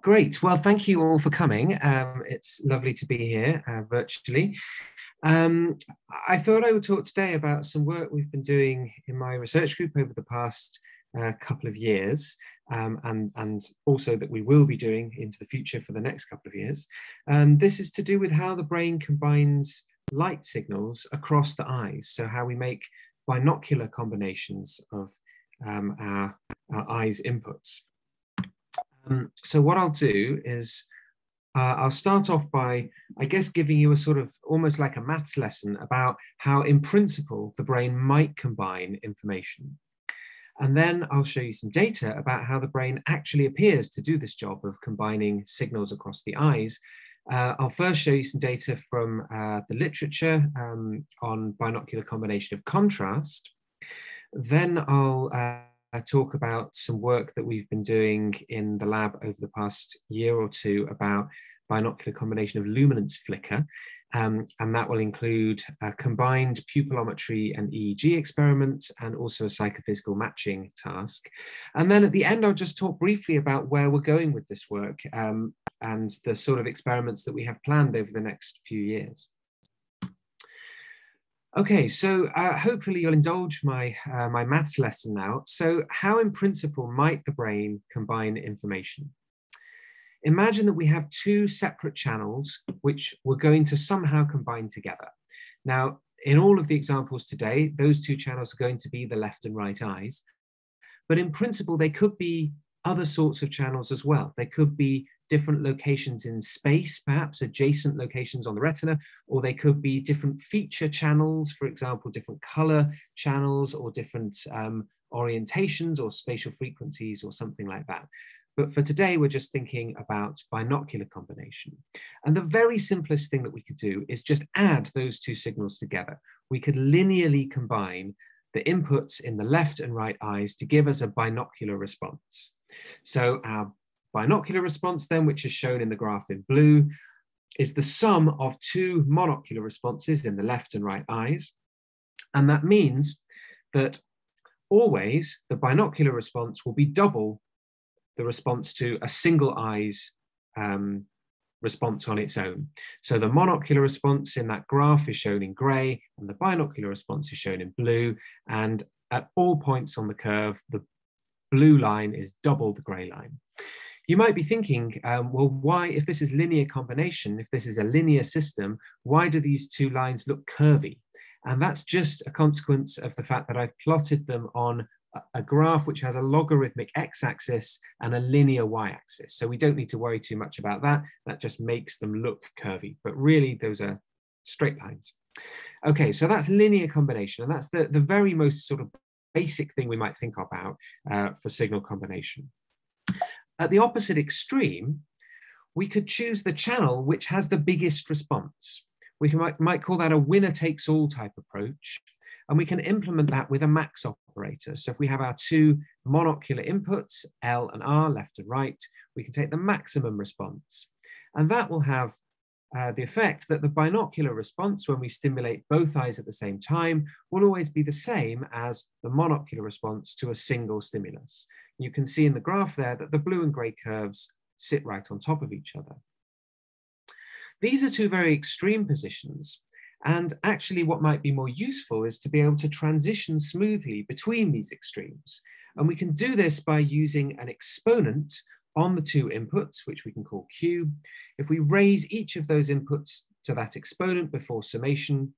Great. Well, thank you all for coming. Um, it's lovely to be here uh, virtually. Um, I thought I would talk today about some work we've been doing in my research group over the past uh, couple of years, um, and, and also that we will be doing into the future for the next couple of years. And this is to do with how the brain combines light signals across the eyes. So how we make binocular combinations of um, our, our eyes inputs. Um, so what I'll do is uh, I'll start off by, I guess, giving you a sort of almost like a maths lesson about how, in principle, the brain might combine information. And then I'll show you some data about how the brain actually appears to do this job of combining signals across the eyes. Uh, I'll first show you some data from uh, the literature um, on binocular combination of contrast. Then I'll uh, talk about some work that we've been doing in the lab over the past year or two about binocular combination of luminance flicker. Um, and that will include a combined pupillometry and EEG experiment and also a psychophysical matching task. And then at the end, I'll just talk briefly about where we're going with this work um, and the sort of experiments that we have planned over the next few years. Okay, so uh, hopefully you'll indulge my, uh, my maths lesson now. So how in principle might the brain combine information? Imagine that we have two separate channels which we're going to somehow combine together. Now, in all of the examples today, those two channels are going to be the left and right eyes. But in principle, they could be other sorts of channels as well. They could be different locations in space, perhaps adjacent locations on the retina, or they could be different feature channels, for example, different color channels or different um, orientations or spatial frequencies or something like that. But for today, we're just thinking about binocular combination. And the very simplest thing that we could do is just add those two signals together. We could linearly combine the inputs in the left and right eyes to give us a binocular response. So our binocular response then, which is shown in the graph in blue, is the sum of two monocular responses in the left and right eyes. And that means that always the binocular response will be double the response to a single eye's um, response on its own. So the monocular response in that graph is shown in gray and the binocular response is shown in blue. And at all points on the curve, the blue line is double the gray line. You might be thinking, um, well, why, if this is linear combination, if this is a linear system, why do these two lines look curvy? And that's just a consequence of the fact that I've plotted them on a graph which has a logarithmic x-axis and a linear y-axis. So we don't need to worry too much about that. That just makes them look curvy, but really those are straight lines. Okay, so that's linear combination, and that's the, the very most sort of basic thing we might think about uh, for signal combination. At the opposite extreme, we could choose the channel which has the biggest response. We can, might, might call that a winner takes all type approach. And we can implement that with a max operator. So if we have our two monocular inputs, L and R, left and right, we can take the maximum response. And that will have uh, the effect that the binocular response when we stimulate both eyes at the same time will always be the same as the monocular response to a single stimulus. You can see in the graph there that the blue and gray curves sit right on top of each other. These are two very extreme positions, and actually what might be more useful is to be able to transition smoothly between these extremes. And we can do this by using an exponent on the two inputs, which we can call Q. If we raise each of those inputs to that exponent before summation,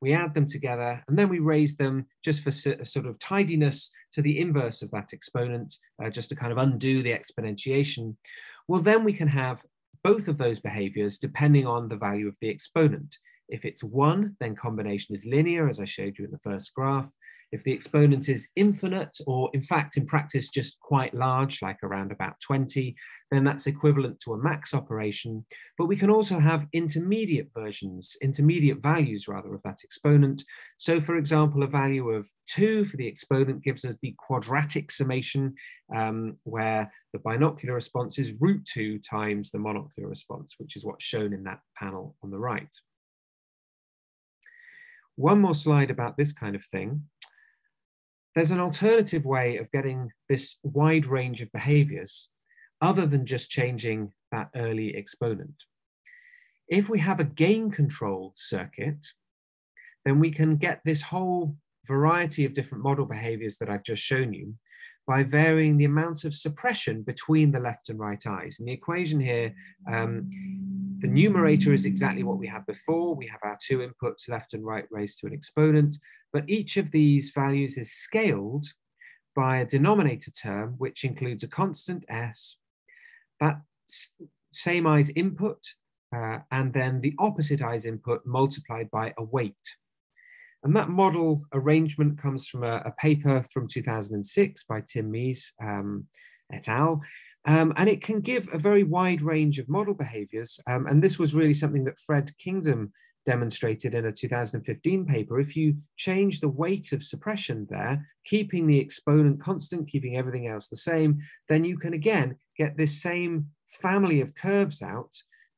we add them together, and then we raise them just for sort of tidiness to the inverse of that exponent, uh, just to kind of undo the exponentiation. Well, then we can have both of those behaviors depending on the value of the exponent. If it's one, then combination is linear, as I showed you in the first graph. If the exponent is infinite, or in fact, in practice, just quite large, like around about 20, then that's equivalent to a max operation. But we can also have intermediate versions, intermediate values rather of that exponent. So for example, a value of two for the exponent gives us the quadratic summation, um, where the binocular response is root two times the monocular response, which is what's shown in that panel on the right. One more slide about this kind of thing. There's an alternative way of getting this wide range of behaviors other than just changing that early exponent. If we have a gain control circuit, then we can get this whole variety of different model behaviors that I've just shown you by varying the amount of suppression between the left and right eyes. And the equation here, um, the numerator is exactly what we had before. We have our two inputs, left and right raised to an exponent, but each of these values is scaled by a denominator term, which includes a constant s, that same eye's input, uh, and then the opposite eye's input multiplied by a weight. And that model arrangement comes from a, a paper from 2006 by Tim Meese um, et al. Um, and it can give a very wide range of model behaviors. Um, and this was really something that Fred Kingdom demonstrated in a 2015 paper. If you change the weight of suppression there, keeping the exponent constant, keeping everything else the same, then you can again get this same family of curves out,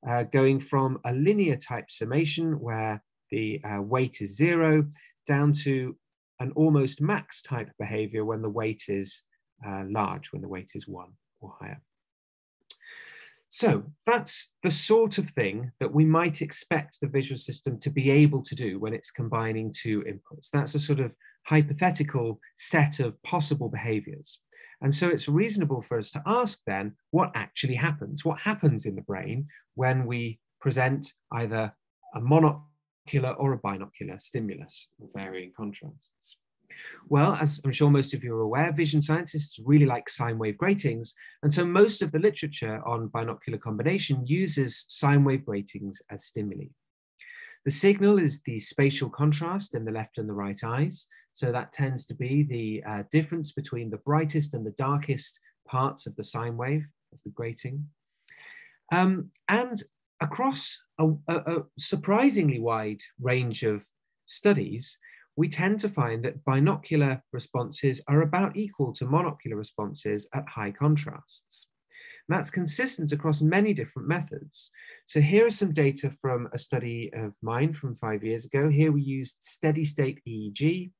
uh, going from a linear type summation where the uh, weight is zero down to an almost max type behavior when the weight is uh, large, when the weight is one or higher. So that's the sort of thing that we might expect the visual system to be able to do when it's combining two inputs. That's a sort of hypothetical set of possible behaviors. And so it's reasonable for us to ask then what actually happens? What happens in the brain when we present either a monocular or a binocular stimulus varying contrasts. Well, as I'm sure most of you are aware, vision scientists really like sine wave gratings, and so most of the literature on binocular combination uses sine wave gratings as stimuli. The signal is the spatial contrast in the left and the right eyes, so that tends to be the uh, difference between the brightest and the darkest parts of the sine wave of the grating. Um, and across a, a, a surprisingly wide range of studies, we tend to find that binocular responses are about equal to monocular responses at high contrasts. And that's consistent across many different methods. So here are some data from a study of mine from five years ago. Here we used steady state EEG,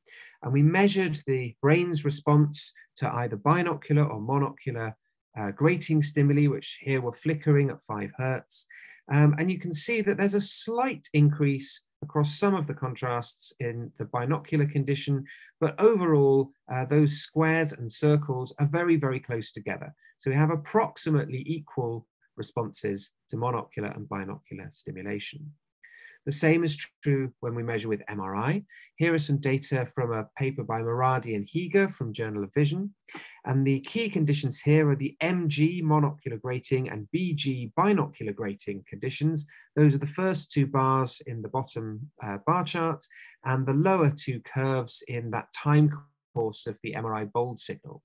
and we measured the brain's response to either binocular or monocular uh, grating stimuli, which here were flickering at five hertz. Um, and you can see that there's a slight increase across some of the contrasts in the binocular condition, but overall, uh, those squares and circles are very, very close together. So we have approximately equal responses to monocular and binocular stimulation. The same is true when we measure with MRI. Here are some data from a paper by Moradi and Heeger from Journal of Vision. And the key conditions here are the MG monocular grating and BG binocular grating conditions. Those are the first two bars in the bottom uh, bar chart and the lower two curves in that time course of the MRI bold signal.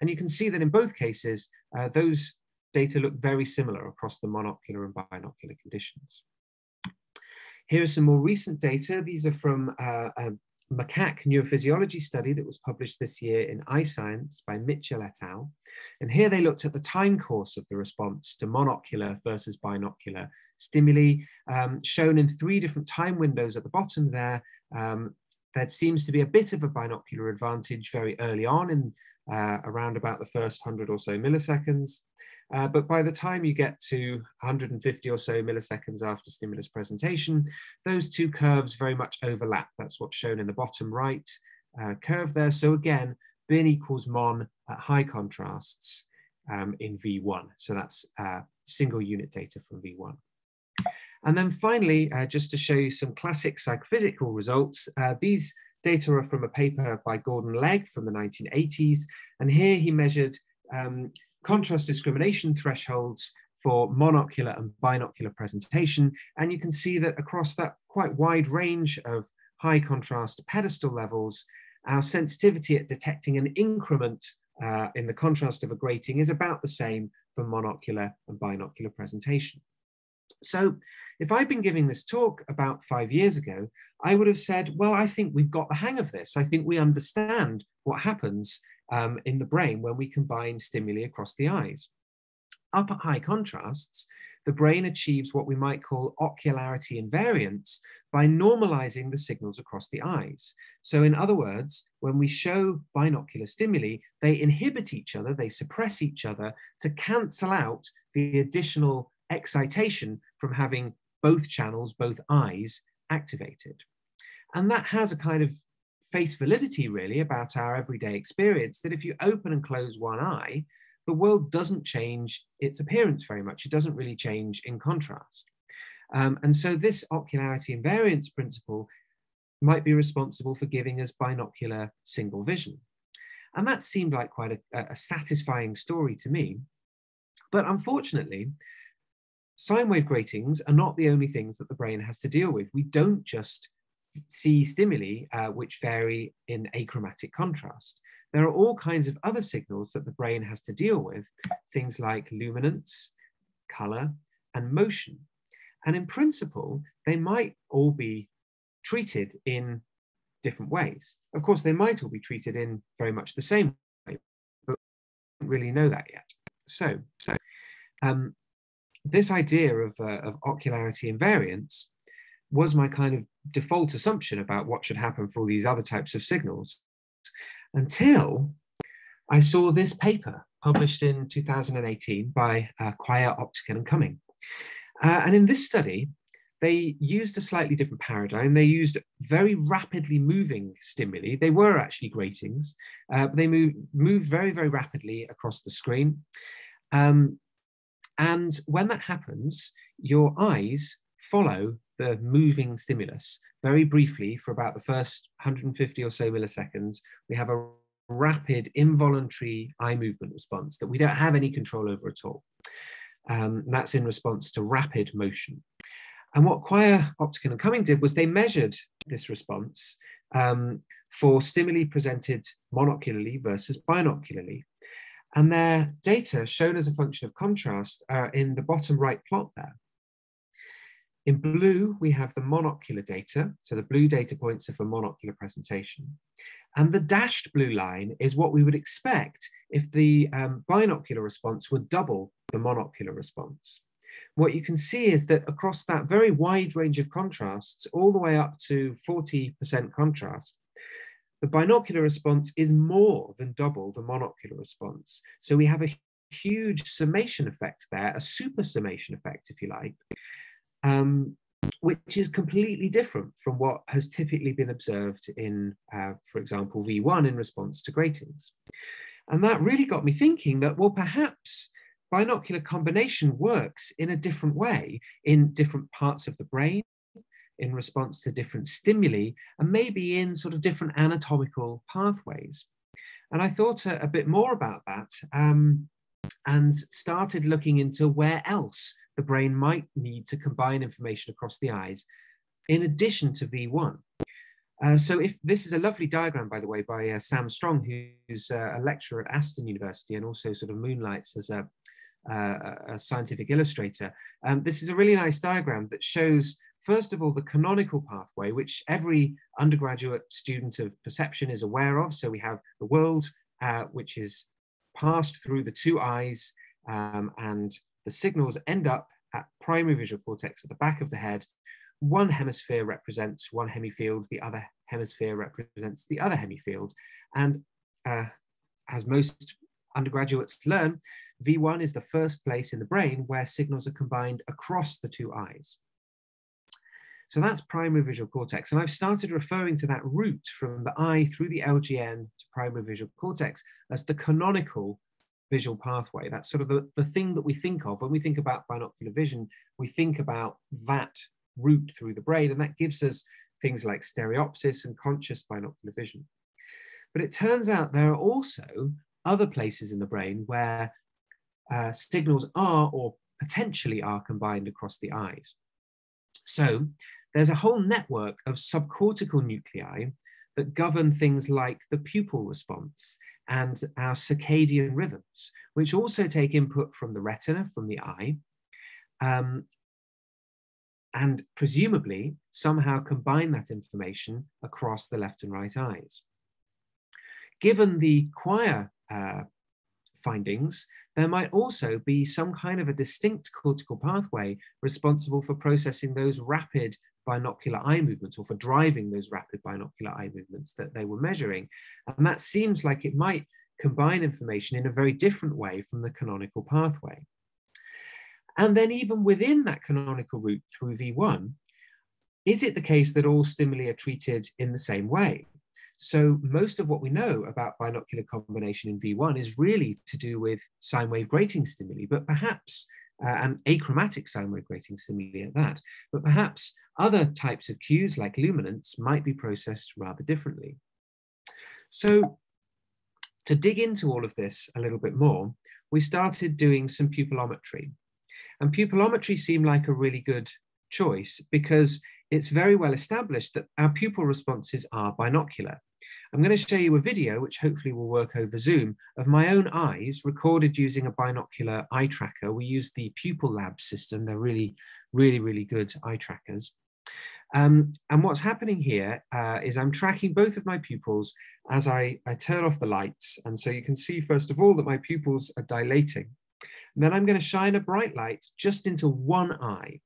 And you can see that in both cases, uh, those data look very similar across the monocular and binocular conditions. Here are some more recent data. These are from uh, a macaque neurophysiology study that was published this year in iScience by Mitchell et al. And here they looked at the time course of the response to monocular versus binocular stimuli, um, shown in three different time windows at the bottom there. Um, there seems to be a bit of a binocular advantage very early on in uh, around about the first 100 or so milliseconds. Uh, but by the time you get to 150 or so milliseconds after stimulus presentation, those two curves very much overlap. That's what's shown in the bottom right uh, curve there. So again, bin equals mon at high contrasts um, in V1. So that's uh, single unit data from V1. And then finally, uh, just to show you some classic psychophysical results, uh, these data are from a paper by Gordon Legge from the 1980s. And here he measured um, contrast discrimination thresholds for monocular and binocular presentation. And you can see that across that quite wide range of high contrast pedestal levels, our sensitivity at detecting an increment uh, in the contrast of a grating is about the same for monocular and binocular presentation. So if I'd been giving this talk about five years ago, I would have said, well, I think we've got the hang of this. I think we understand what happens um, in the brain when we combine stimuli across the eyes. Up at high contrasts, the brain achieves what we might call ocularity invariance by normalizing the signals across the eyes. So in other words, when we show binocular stimuli, they inhibit each other, they suppress each other to cancel out the additional excitation from having both channels, both eyes activated. And that has a kind of face validity really about our everyday experience that if you open and close one eye, the world doesn't change its appearance very much. It doesn't really change in contrast. Um, and so this ocularity invariance principle might be responsible for giving us binocular single vision. And that seemed like quite a, a satisfying story to me. But unfortunately, sine wave gratings are not the only things that the brain has to deal with. We don't just see stimuli uh, which vary in achromatic contrast. There are all kinds of other signals that the brain has to deal with, things like luminance, color, and motion. And in principle, they might all be treated in different ways. Of course, they might all be treated in very much the same way, but we don't really know that yet. So, so um, this idea of, uh, of ocularity invariance was my kind of default assumption about what should happen for all these other types of signals until I saw this paper published in 2018 by uh, Quaia, Optican and Cumming. Uh, and in this study, they used a slightly different paradigm. They used very rapidly moving stimuli. They were actually gratings, uh, but they moved, moved very, very rapidly across the screen. Um, and when that happens, your eyes follow the moving stimulus very briefly for about the first 150 or so milliseconds. We have a rapid involuntary eye movement response that we don't have any control over at all. Um, that's in response to rapid motion. And what Quaia, Optican and Cumming did was they measured this response um, for stimuli presented monocularly versus binocularly. And their data shown as a function of contrast are in the bottom right plot there. In blue, we have the monocular data. So the blue data points are for monocular presentation. And the dashed blue line is what we would expect if the um, binocular response would double the monocular response. What you can see is that across that very wide range of contrasts, all the way up to 40% contrast, the binocular response is more than double the monocular response. So we have a huge summation effect there, a super summation effect, if you like, um, which is completely different from what has typically been observed in, uh, for example, V1 in response to gratings. And that really got me thinking that, well, perhaps binocular combination works in a different way in different parts of the brain, in response to different stimuli, and maybe in sort of different anatomical pathways. And I thought a, a bit more about that um, and started looking into where else the brain might need to combine information across the eyes in addition to V1. Uh, so if this is a lovely diagram, by the way, by uh, Sam Strong, who's uh, a lecturer at Aston University and also sort of moonlights as a, uh, a scientific illustrator. Um, this is a really nice diagram that shows, first of all, the canonical pathway, which every undergraduate student of perception is aware of. So we have the world, uh, which is passed through the two eyes um, and the signals end up at primary visual cortex at the back of the head. One hemisphere represents one hemifield, the other hemisphere represents the other hemifield. And uh, as most undergraduates learn, V1 is the first place in the brain where signals are combined across the two eyes. So that's primary visual cortex. And I've started referring to that route from the eye through the LGN to primary visual cortex as the canonical visual pathway. That's sort of the, the thing that we think of when we think about binocular vision, we think about that route through the brain, and that gives us things like stereopsis and conscious binocular vision. But it turns out there are also other places in the brain where uh, signals are or potentially are combined across the eyes. So there's a whole network of subcortical nuclei that govern things like the pupil response and our circadian rhythms, which also take input from the retina, from the eye, um, and presumably somehow combine that information across the left and right eyes. Given the Quaia uh, findings, there might also be some kind of a distinct cortical pathway responsible for processing those rapid binocular eye movements or for driving those rapid binocular eye movements that they were measuring. And that seems like it might combine information in a very different way from the canonical pathway. And then even within that canonical route through V1, is it the case that all stimuli are treated in the same way? So most of what we know about binocular combination in V1 is really to do with sine wave grating stimuli, but perhaps, uh, achromatic sine wave grating stimuli at that, but perhaps other types of cues like luminance might be processed rather differently. So to dig into all of this a little bit more, we started doing some pupillometry. And pupillometry seemed like a really good choice because it's very well established that our pupil responses are binocular. I'm going to show you a video, which hopefully will work over Zoom, of my own eyes recorded using a binocular eye tracker. We use the Pupil Lab system. They're really, really, really good eye trackers. Um, and what's happening here uh, is I'm tracking both of my pupils as I, I turn off the lights. And so you can see, first of all, that my pupils are dilating. And then I'm going to shine a bright light just into one eye.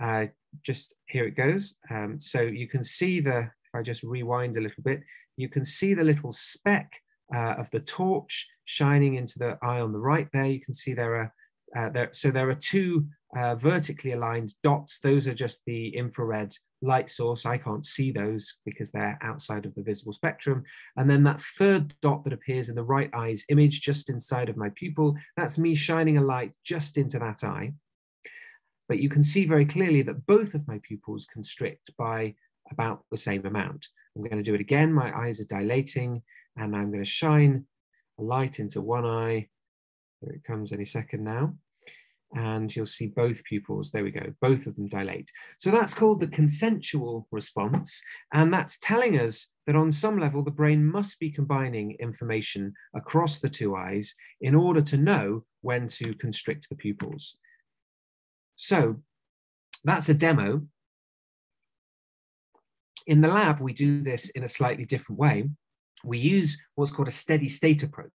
Uh, just here it goes. Um, so you can see the, if I just rewind a little bit, you can see the little speck uh, of the torch shining into the eye on the right there. You can see there are, uh, there, so there are two uh, vertically aligned dots. Those are just the infrared light source. I can't see those because they're outside of the visible spectrum. And then that third dot that appears in the right eye's image just inside of my pupil, that's me shining a light just into that eye. But you can see very clearly that both of my pupils constrict by about the same amount. I'm going to do it again. My eyes are dilating and I'm going to shine a light into one eye. Here it comes any second now. And you'll see both pupils, there we go, both of them dilate. So that's called the consensual response. And that's telling us that on some level, the brain must be combining information across the two eyes in order to know when to constrict the pupils. So that's a demo. In the lab, we do this in a slightly different way. We use what's called a steady state approach.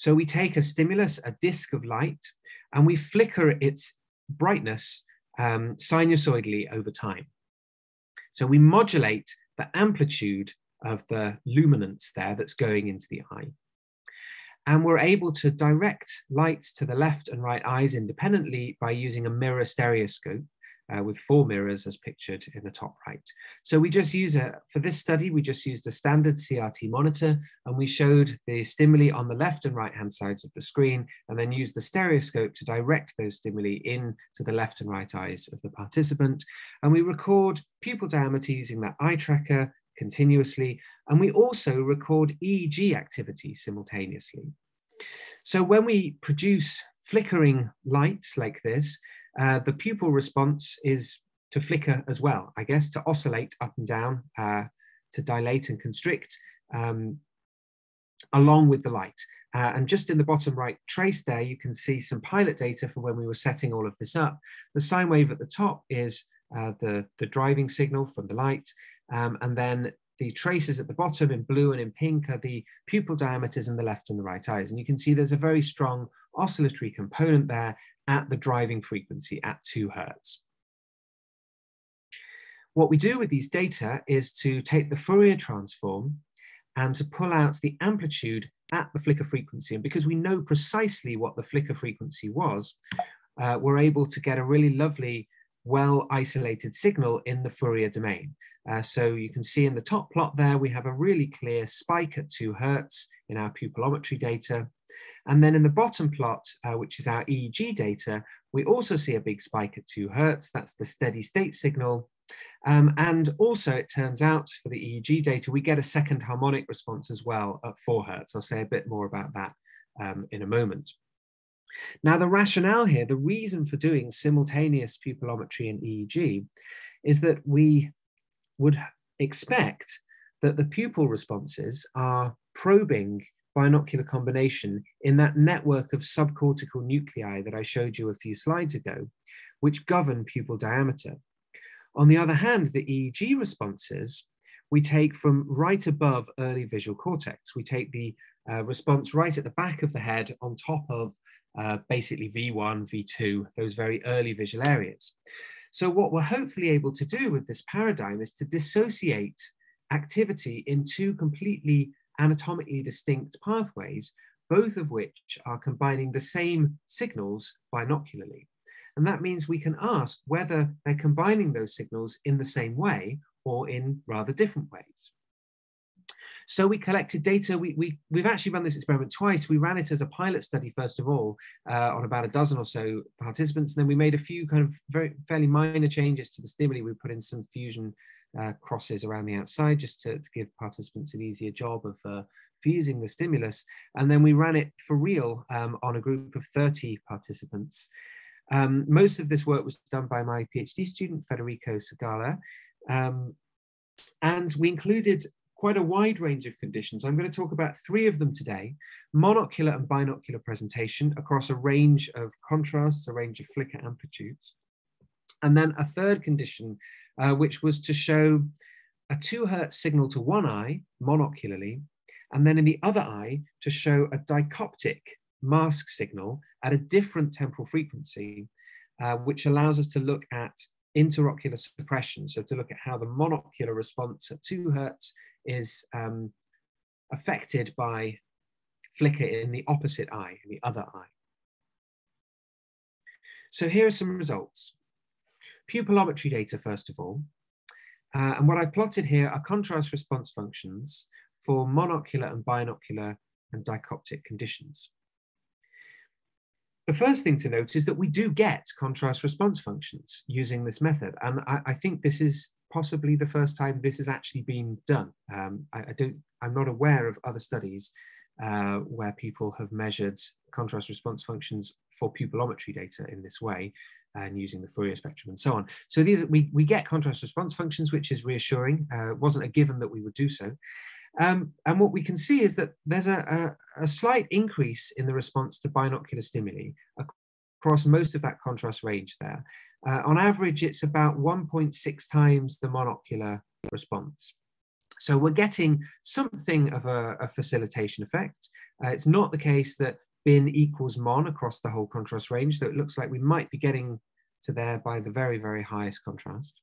So we take a stimulus, a disk of light, and we flicker its brightness um, sinusoidally over time. So we modulate the amplitude of the luminance there that's going into the eye. And we're able to direct light to the left and right eyes independently by using a mirror stereoscope uh, with four mirrors as pictured in the top right. So we just use a, for this study, we just used a standard CRT monitor and we showed the stimuli on the left and right hand sides of the screen and then used the stereoscope to direct those stimuli in to the left and right eyes of the participant. And we record pupil diameter using that eye tracker continuously. And we also record EEG activity simultaneously. So when we produce flickering lights like this, uh, the pupil response is to flicker as well, I guess, to oscillate up and down, uh, to dilate and constrict um, along with the light. Uh, and just in the bottom right trace there, you can see some pilot data for when we were setting all of this up. The sine wave at the top is uh, the, the driving signal from the light. Um, and then the traces at the bottom in blue and in pink are the pupil diameters in the left and the right eyes. And you can see there's a very strong oscillatory component there at the driving frequency at two hertz. What we do with these data is to take the Fourier transform and to pull out the amplitude at the flicker frequency. And because we know precisely what the flicker frequency was, uh, we're able to get a really lovely well isolated signal in the Fourier domain. Uh, so you can see in the top plot there, we have a really clear spike at two hertz in our pupillometry data. And then in the bottom plot, uh, which is our EEG data, we also see a big spike at two hertz. That's the steady state signal. Um, and also it turns out for the EEG data, we get a second harmonic response as well at four hertz. I'll say a bit more about that um, in a moment. Now, the rationale here, the reason for doing simultaneous pupillometry and EEG is that we would expect that the pupil responses are probing binocular combination in that network of subcortical nuclei that I showed you a few slides ago, which govern pupil diameter. On the other hand, the EEG responses we take from right above early visual cortex. We take the uh, response right at the back of the head on top of uh, basically V1, V2, those very early visual areas. So what we're hopefully able to do with this paradigm is to dissociate activity in two completely anatomically distinct pathways, both of which are combining the same signals binocularly. And that means we can ask whether they're combining those signals in the same way or in rather different ways. So we collected data. We, we, we've actually run this experiment twice. We ran it as a pilot study, first of all, uh, on about a dozen or so participants. And then we made a few kind of very fairly minor changes to the stimuli. We put in some fusion uh, crosses around the outside just to, to, give participants an easier job of uh, fusing the stimulus. And then we ran it for real um, on a group of 30 participants. Um, most of this work was done by my PhD student, Federico Segala. Um, and we included quite a wide range of conditions. I'm going to talk about three of them today, monocular and binocular presentation across a range of contrasts, a range of flicker amplitudes. And then a third condition, uh, which was to show a two hertz signal to one eye monocularly, and then in the other eye to show a dichoptic mask signal at a different temporal frequency, uh, which allows us to look at interocular suppression. So to look at how the monocular response at two hertz is um, affected by flicker in the opposite eye, in the other eye. So here are some results. Pupillometry data, first of all. Uh, and what I've plotted here are contrast response functions for monocular and binocular and dichoptic conditions. The first thing to note is that we do get contrast response functions using this method. And I, I think this is possibly the first time this has actually been done. Um, I, I, don't, I'm not aware of other studies uh, where people have measured contrast response functions for pupillometry data in this way and using the Fourier spectrum and so on. So these we, we get contrast response functions, which is reassuring. Uh, it wasn't a given that we would do so. Um, and what we can see is that there's a, a, a, slight increase in the response to binocular stimuli across most of that contrast range there. Uh, on average, it's about 1.6 times the monocular response. So we're getting something of a, a facilitation effect. Uh, it's not the case that bin equals mon across the whole contrast range, so it looks like we might be getting to there by the very, very highest contrast.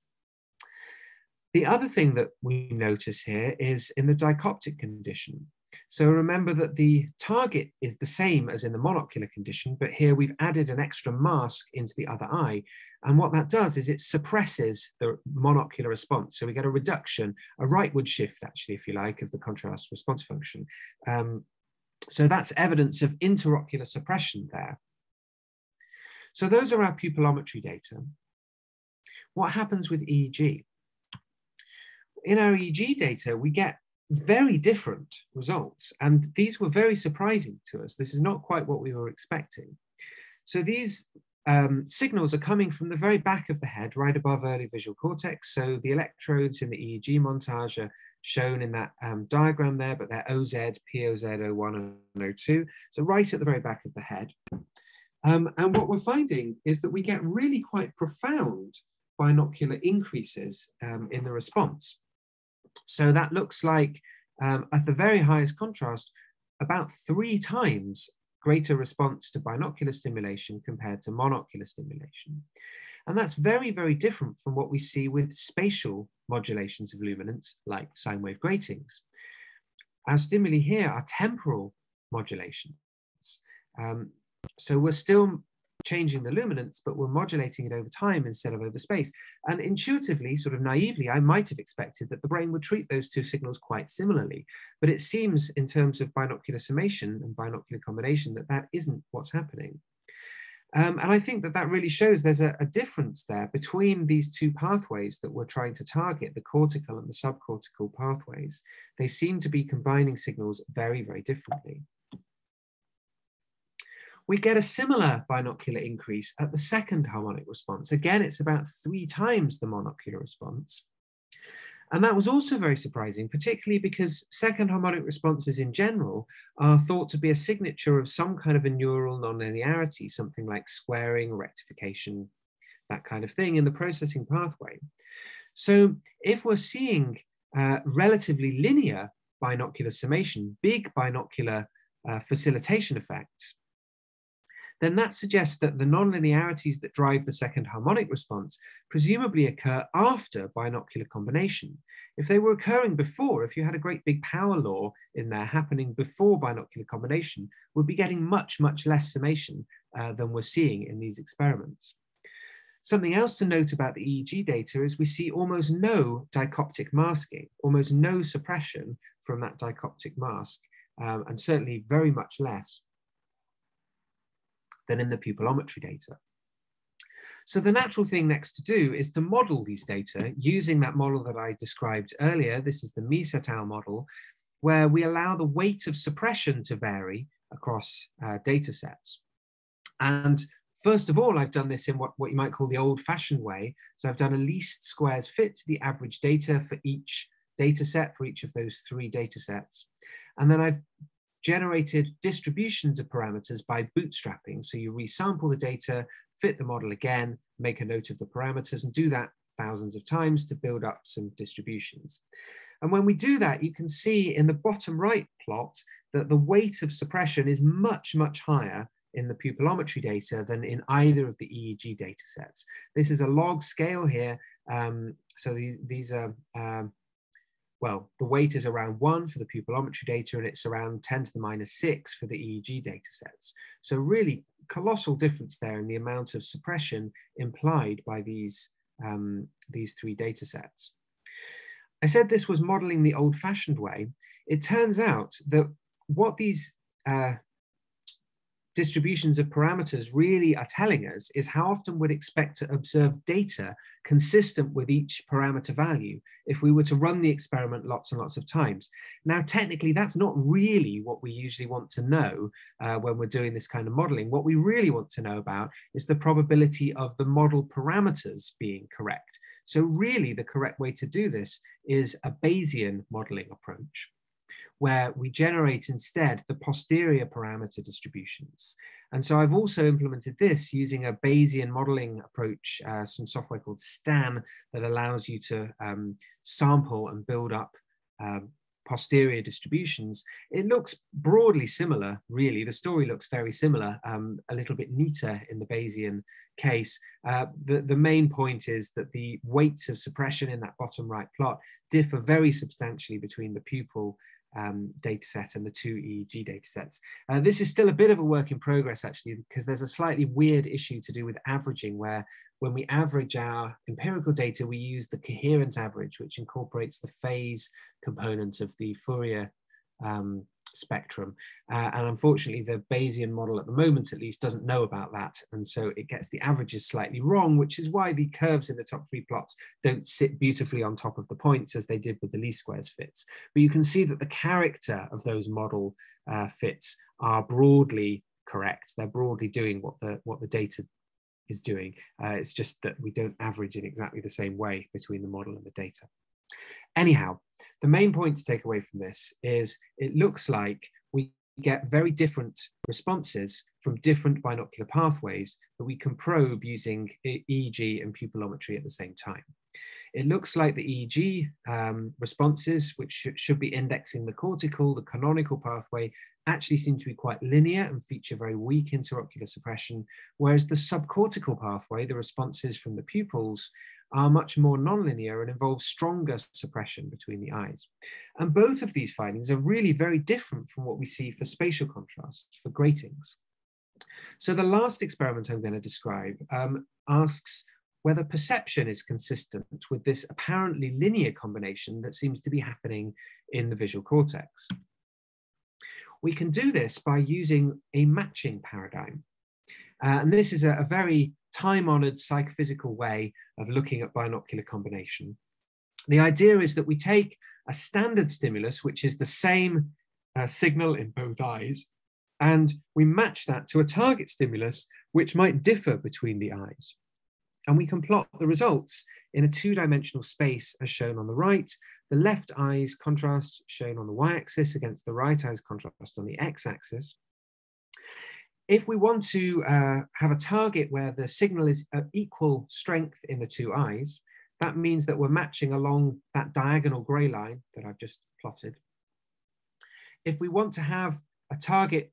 The other thing that we notice here is in the dichoptic condition. So remember that the target is the same as in the monocular condition, but here we've added an extra mask into the other eye. And what that does is it suppresses the monocular response. So we get a reduction, a rightward shift, actually, if you like, of the contrast response function. Um, so that's evidence of interocular suppression there. So those are our pupillometry data. What happens with EEG? in our EEG data, we get very different results. And these were very surprising to us. This is not quite what we were expecting. So these um, signals are coming from the very back of the head, right above early visual cortex. So the electrodes in the EEG montage are shown in that um, diagram there, but they're OZ, POZ, O1, and O2. So right at the very back of the head. Um, and what we're finding is that we get really quite profound binocular increases um, in the response. So that looks like um, at the very highest contrast, about three times greater response to binocular stimulation compared to monocular stimulation. And that's very, very different from what we see with spatial modulations of luminance like sine wave gratings. Our stimuli here are temporal modulations. Um, so we're still changing the luminance, but we're modulating it over time instead of over space. And intuitively, sort of naively, I might have expected that the brain would treat those two signals quite similarly. But it seems in terms of binocular summation and binocular combination that that isn't what's happening. Um, and I think that that really shows there's a, a, difference there between these two pathways that we're trying to target, the cortical and the subcortical pathways. They seem to be combining signals very, very differently we get a similar binocular increase at the second harmonic response. Again, it's about three times the monocular response. And that was also very surprising, particularly because second harmonic responses in general are thought to be a signature of some kind of a neural nonlinearity, something like squaring, rectification, that kind of thing in the processing pathway. So if we're seeing uh, relatively linear binocular summation, big binocular uh, facilitation effects, then that suggests that the nonlinearities that drive the second harmonic response presumably occur after binocular combination. If they were occurring before, if you had a great big power law in there happening before binocular combination, we'd be getting much, much less summation uh, than we're seeing in these experiments. Something else to note about the EEG data is we see almost no dichoptic masking, almost no suppression from that dichoptic mask, um, and certainly very much less than in the pupillometry data. So the natural thing next to do is to model these data using that model that I described earlier. This is the Meese model, where we allow the weight of suppression to vary across uh, data sets. And first of all, I've done this in what, what you might call the old fashioned way. So I've done a least squares fit to the average data for each data set, for each of those three data sets. And then I've generated distributions of parameters by bootstrapping. So you resample the data, fit the model again, make a note of the parameters and do that thousands of times to build up some distributions. And when we do that, you can see in the bottom right plot that the weight of suppression is much, much higher in the pupillometry data than in either of the EEG data sets. This is a log scale here. Um, so these, these are um, well, the weight is around one for the pupillometry data and it's around 10 to the minus six for the EEG data sets. So really colossal difference there in the amount of suppression implied by these, um, these three data sets. I said this was modeling the old fashioned way. It turns out that what these uh, distributions of parameters really are telling us is how often we'd expect to observe data consistent with each parameter value if we were to run the experiment lots and lots of times. Now, technically, that's not really what we usually want to know uh, when we're doing this kind of modeling. What we really want to know about is the probability of the model parameters being correct. So really, the correct way to do this is a Bayesian modeling approach where we generate instead the posterior parameter distributions. And so I've also implemented this using a Bayesian modeling approach, uh, some software called STAN that allows you to um, sample and build up um, posterior distributions. It looks broadly similar, really. The story looks very similar, um, a little bit neater in the Bayesian case. Uh, the, the main point is that the weights of suppression in that bottom right plot differ very substantially between the pupil um, data set and the two EEG data sets. Uh, this is still a bit of a work in progress actually, because there's a slightly weird issue to do with averaging where when we average our empirical data, we use the coherence average, which incorporates the phase component of the Fourier um, spectrum. Uh, and unfortunately, the Bayesian model at the moment, at least, doesn't know about that. And so it gets the averages slightly wrong, which is why the curves in the top three plots don't sit beautifully on top of the points as they did with the least squares fits. But you can see that the character of those model uh, fits are broadly correct. They're broadly doing what the, what the data is doing. Uh, it's just that we don't average in exactly the same way between the model and the data. Anyhow, the main point to take away from this is it looks like we get very different responses from different binocular pathways that we can probe using EEG and pupillometry at the same time. It looks like the EEG um, responses, which sh should be indexing the cortical, the canonical pathway, actually seem to be quite linear and feature very weak interocular suppression, whereas the subcortical pathway, the responses from the pupils, are much more nonlinear and involve stronger suppression between the eyes. And both of these findings are really very different from what we see for spatial contrasts, for gratings. So the last experiment I'm going to describe um, asks whether perception is consistent with this apparently linear combination that seems to be happening in the visual cortex. We can do this by using a matching paradigm. Uh, and this is a, a very time-honored psychophysical way of looking at binocular combination. The idea is that we take a standard stimulus, which is the same uh, signal in both eyes, and we match that to a target stimulus, which might differ between the eyes. And we can plot the results in a two-dimensional space as shown on the right, the left eye's contrast shown on the y-axis against the right eye's contrast on the x-axis if we want to uh, have a target where the signal is of equal strength in the two eyes, that means that we're matching along that diagonal gray line that I've just plotted. if we want to have a target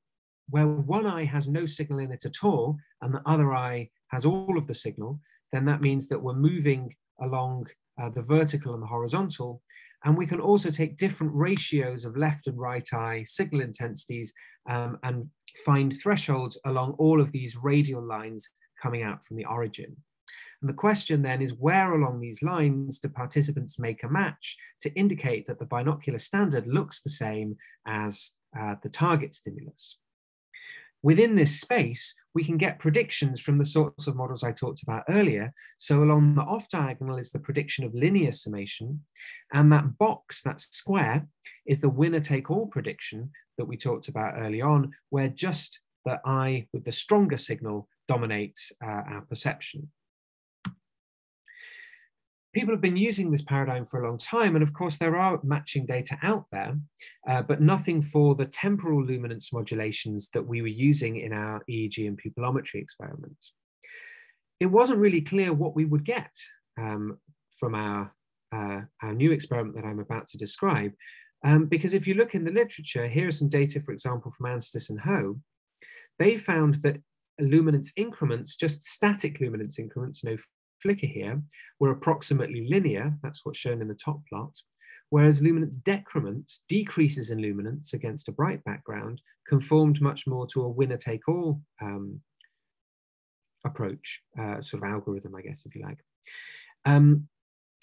where one eye has no signal in it at all and the other eye has all of the signal, then that means that we're moving along uh, the vertical and the horizontal. And we can also take different ratios of left and right eye signal intensities um, and find thresholds along all of these radial lines coming out from the origin. And the question then is where along these lines do participants make a match to indicate that the binocular standard looks the same as uh, the target stimulus? Within this space, we can get predictions from the sorts of models I talked about earlier. So along the off diagonal is the prediction of linear summation. And that box, that square, is the winner take all prediction that we talked about early on, where just the eye with the stronger signal dominates uh, our perception people have been using this paradigm for a long time. And of course, there are matching data out there, uh, but nothing for the temporal luminance modulations that we were using in our EEG and pupillometry experiments. It wasn't really clear what we would get um, from our, uh, our new experiment that I'm about to describe. Um, because if you look in the literature, here are some data, for example, from Anstis and Ho. They found that luminance increments, just static luminance increments, no flicker here were approximately linear, that's what's shown in the top plot, whereas luminance decrements, decreases in luminance against a bright background, conformed much more to a winner-take-all um, approach, uh, sort of algorithm, I guess, if you like. Um,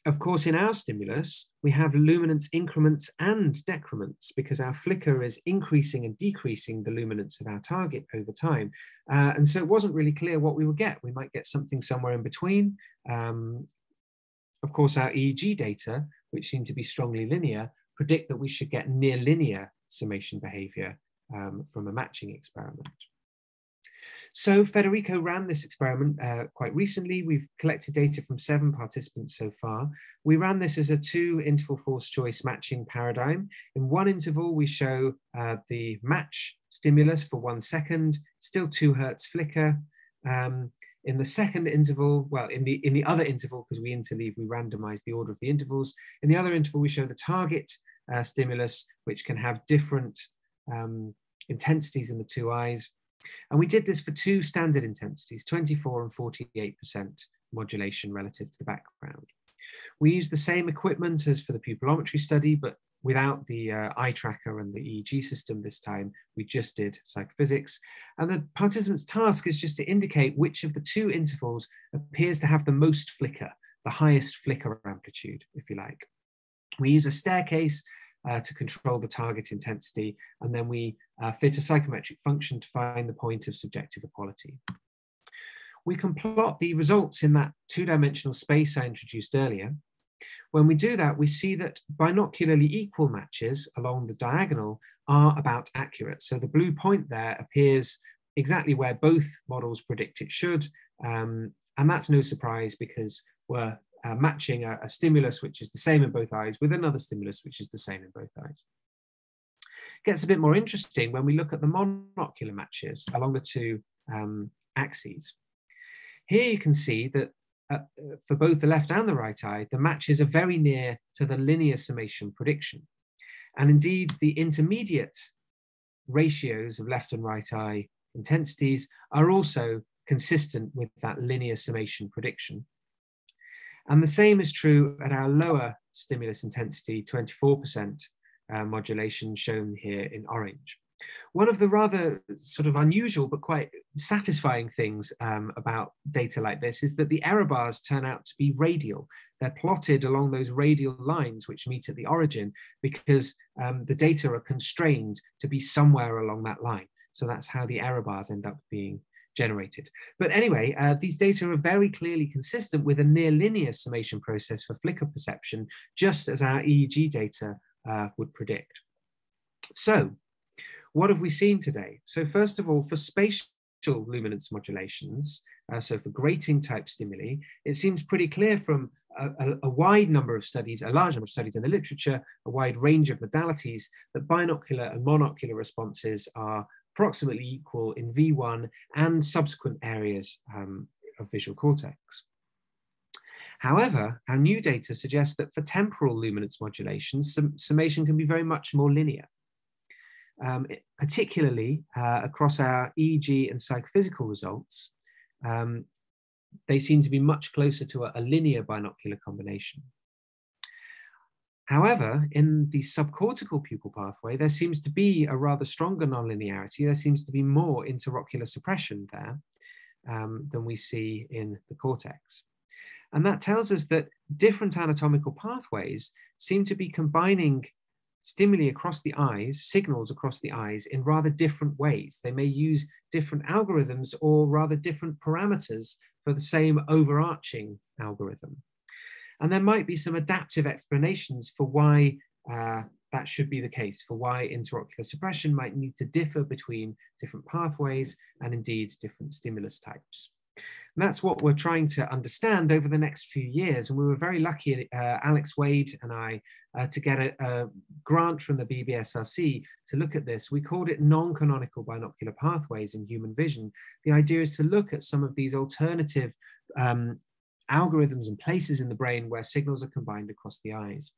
of course, in our stimulus, we have luminance increments and decrements because our flicker is increasing and decreasing the luminance of our target over time. Uh, and so it wasn't really clear what we would get. We might get something somewhere in between. Um, of course, our EEG data, which seem to be strongly linear, predict that we should get near linear summation behavior um, from a matching experiment. So Federico ran this experiment uh, quite recently. We've collected data from seven participants so far. We ran this as a two interval force choice matching paradigm. In one interval, we show uh, the match stimulus for one second, still two hertz flicker. Um, in the second interval, well, in the in the other interval, because we interleave, we randomize the order of the intervals. In the other interval, we show the target uh, stimulus, which can have different um, intensities in the two eyes. And we did this for two standard intensities, 24 and 48% modulation relative to the background. We used the same equipment as for the pupillometry study, but without the uh, eye tracker and the EEG system this time, we just did psychophysics. And the participant's task is just to indicate which of the two intervals appears to have the most flicker, the highest flicker amplitude, if you like. We use a staircase uh, to control the target intensity, and then we uh, fit a psychometric function to find the point of subjective equality. We can plot the results in that two-dimensional space I introduced earlier. When we do that, we see that binocularly equal matches along the diagonal are about accurate. So the blue point there appears exactly where both models predict it should. Um, and that's no surprise because we're uh, matching a, a, stimulus which is the same in both eyes with another stimulus which is the same in both eyes. Gets a bit more interesting when we look at the monocular matches along the two um, axes. Here you can see that uh, for both the left and the right eye, the matches are very near to the linear summation prediction. And indeed, the intermediate ratios of left and right eye intensities are also consistent with that linear summation prediction. And the same is true at our lower stimulus intensity, 24% uh, modulation shown here in orange. One of the rather sort of unusual but quite satisfying things um, about data like this is that the error bars turn out to be radial. They're plotted along those radial lines which meet at the origin because um, the data are constrained to be somewhere along that line. So that's how the error bars end up being generated. But anyway, uh, these data are very clearly consistent with a near linear summation process for flicker perception, just as our EEG data uh, would predict. So what have we seen today? So first of all, for spatial luminance modulations, uh, so for grating type stimuli, it seems pretty clear from a, a, a, wide number of studies, a large number of studies in the literature, a wide range of modalities, that binocular and monocular responses are approximately equal in V1 and subsequent areas um, of visual cortex. However, our new data suggests that for temporal luminance modulation, sum summation can be very much more linear. um, particularly uh, across our EEG and psychophysical results, um, they seem to be much closer to a, a linear binocular combination. However, in the subcortical pupil pathway, there seems to be a rather stronger nonlinearity. There seems to be more interocular suppression there um, than we see in the cortex. And that tells us that different anatomical pathways seem to be combining stimuli across the eyes, signals across the eyes in rather different ways. They may use different algorithms or rather different parameters for the same overarching algorithm. And there might be some adaptive explanations for why uh, that should be the case, for why interocular suppression might need to differ between different pathways and indeed different stimulus types. And that's what we're trying to understand over the next few years. And we were very lucky, uh, Alex Wade and I, uh, to get a, a, grant from the BBSRC to look at this. We called it non-canonical binocular pathways in human vision. The idea is to look at some of these alternative um, algorithms and places in the brain where signals are combined across the eyes.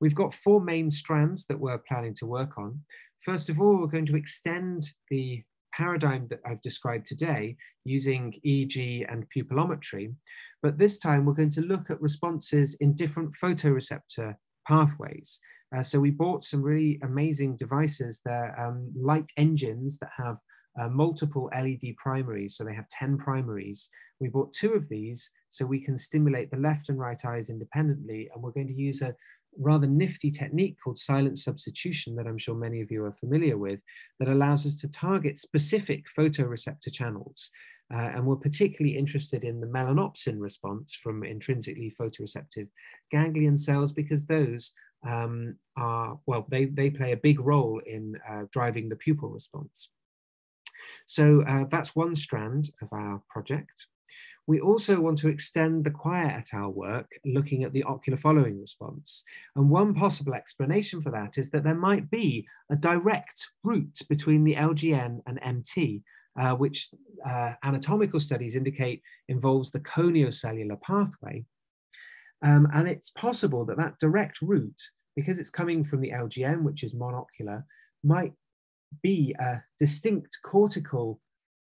We've got four main strands that we're planning to work on. First of all, we're going to extend the paradigm that I've described today using EEG and pupillometry, but this time we're going to look at responses in different photoreceptor pathways. Uh, so we bought some really amazing devices. They're um, light engines that have uh, multiple LED primaries. So they have 10 primaries. We bought two of these so we can stimulate the left and right eyes independently. And we're going to use a rather nifty technique called silent substitution that I'm sure many of you are familiar with that allows us to target specific photoreceptor channels. Uh, and we're particularly interested in the melanopsin response from intrinsically photoreceptive ganglion cells because those um, are, well, they, they play a big role in uh, driving the pupil response. So uh, that's one strand of our project. We also want to extend the Quaia et al. work looking at the ocular following response. And one possible explanation for that is that there might be a direct route between the LGN and MT, uh, which uh, anatomical studies indicate involves the coniocellular pathway. Um, and it's possible that that direct route, because it's coming from the LGN, which is monocular, might be a distinct cortical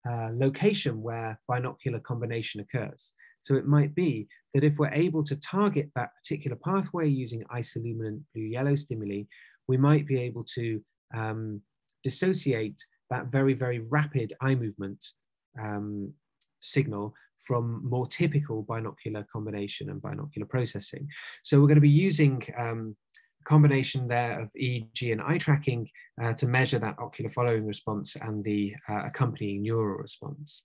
uh, location where binocular combination occurs. So it might be that if we're able to target that particular pathway using isoluminant blue-yellow stimuli, we might be able to um, dissociate that very, very rapid eye movement um, signal from more typical binocular combination and binocular processing. So we're going to be using um, combination there of EEG and eye tracking uh, to measure that ocular following response and the uh, accompanying neural response.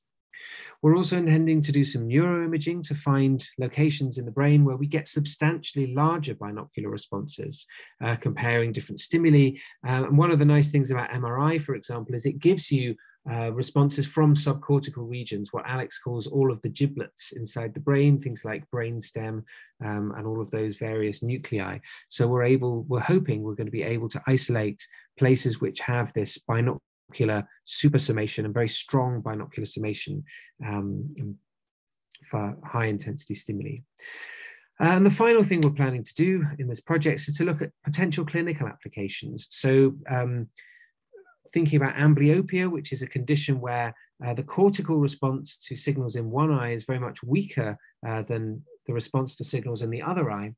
We're also intending to do some neuroimaging to find locations in the brain where we get substantially larger binocular responses, uh, comparing different stimuli. Uh, and one of the nice things about MRI, for example, is it gives you uh, responses from subcortical regions, what Alex calls all of the giblets inside the brain, things like brainstem um, and all of those various nuclei. So we're able, we're hoping we're going to be able to isolate places which have this binocular supersummation and very strong binocular summation um, for high intensity stimuli. And the final thing we're planning to do in this project is to look at potential clinical applications. So um, thinking about amblyopia, which is a condition where uh, the cortical response to signals in one eye is very much weaker uh, than the response to signals in the other eye,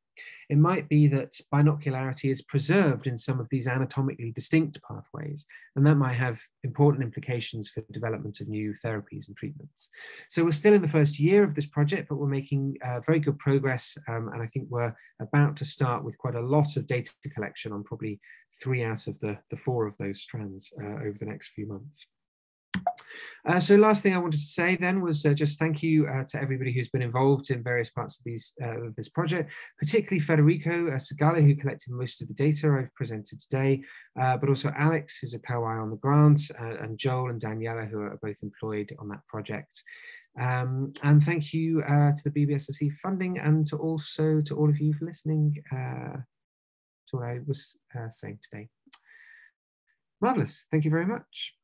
it might be that binocularity is preserved in some of these anatomically distinct pathways, and that might have important implications for development of new therapies and treatments. So we're still in the first year of this project, but we're making uh, very good progress, um, and I think we're about to start with quite a lot of data collection on probably three out of the, the four of those strands uh, over the next few months. Uh, so last thing I wanted to say then was uh, just thank you uh, to everybody who's been involved in various parts of these uh, of this project, particularly Federico uh, Segala, who collected most of the data I've presented today, uh, but also Alex, who's a co-I on the grant, and Joel and Daniela, who are both employed on that project. Um, and thank you to the BBSRC funding and to also to all of you for listening to what I was uh, saying today. Marvelous. Thank you very much.